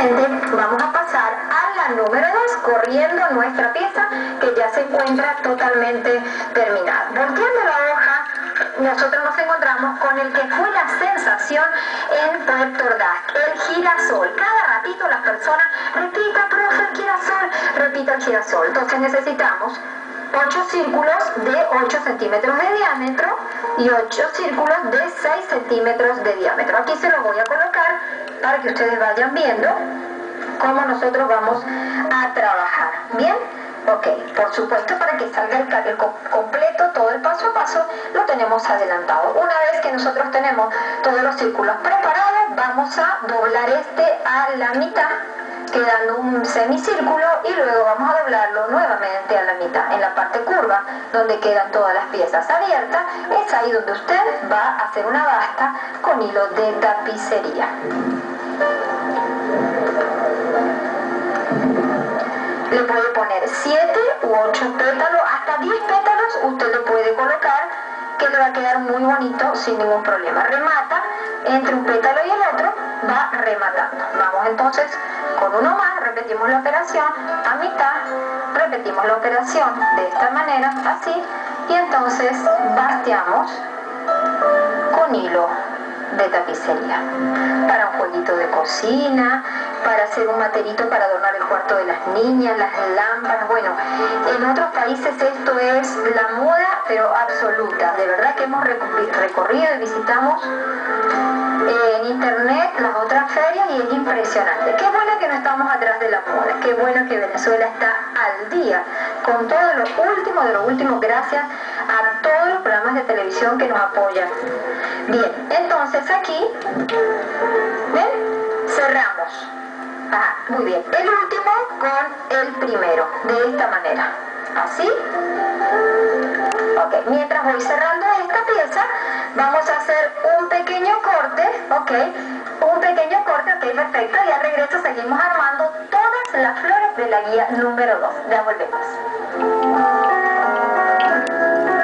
Vamos a pasar a la número 2, corriendo nuestra pieza que ya se encuentra totalmente terminada. Volteando la hoja, nosotros nos encontramos con el que fue la sensación en Puerto Ordaz, el girasol. Cada ratito las personas repita, profe, el girasol, repita el girasol. Entonces necesitamos 8 círculos de 8 centímetros de diámetro y 8 círculos de 6 centímetros de diámetro. Aquí se los voy a colocar para que ustedes vayan viendo cómo nosotros vamos a trabajar. ¿Bien? Ok, por supuesto para que salga el, completo, todo el paso a paso, lo tenemos adelantado. Una vez que nosotros tenemos todos los círculos preparados, vamos a doblar este a la mitad quedando un semicírculo y luego vamos a doblarlo nuevamente a la mitad, en la parte curva, donde quedan todas las piezas abiertas, es ahí donde usted va a hacer una basta con hilo de tapicería. Le puede poner 7 u 8 pétalos, hasta 10 pétalos usted lo puede colocar, que le va a quedar muy bonito sin ningún problema. Remata entre un pétalo rematando. Vamos entonces con uno más, repetimos la operación a mitad, repetimos la operación de esta manera, así, y entonces basteamos con hilo de tapicería. Para un jueguito de cocina, para hacer un materito para adornar el cuarto de las niñas, las lámparas. Bueno, en otros países esto es la moda, pero absoluta. De verdad que hemos recorrido y visitamos en internet las otras ferias y es impresionante. Qué bueno que no estamos atrás de la moda, qué bueno que Venezuela está al día con todo lo último de lo último gracias a todos los programas de televisión que nos apoyan. Bien, entonces aquí, ¿ven? Cerramos. Muy bien. El último con el primero, de esta manera. Así. Ok, mientras voy cerrando esta pieza, vamos a hacer un pequeño corte, ok, un pequeño corte, ok, perfecto, y al regreso seguimos armando todas las flores de la guía número 2. Ya volvemos.